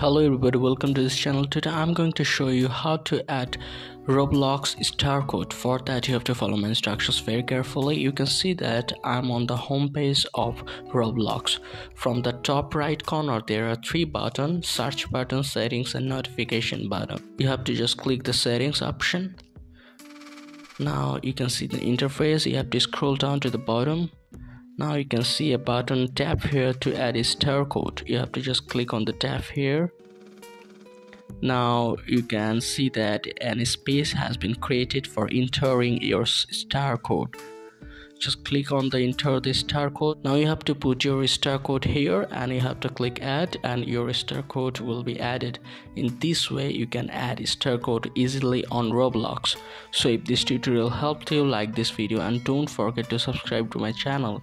Hello everybody, welcome to this channel. Today I'm going to show you how to add Roblox star code. For that you have to follow my instructions very carefully. You can see that I'm on the home page of Roblox. From the top right corner there are three buttons, search button, settings and notification button. You have to just click the settings option. Now you can see the interface. You have to scroll down to the bottom now you can see a button tap here to add a star code. You have to just click on the tab here. Now you can see that an space has been created for entering your star code. Just click on the enter the star code. Now you have to put your star code here and you have to click add and your star code will be added. In this way you can add star code easily on roblox. So if this tutorial helped you like this video and don't forget to subscribe to my channel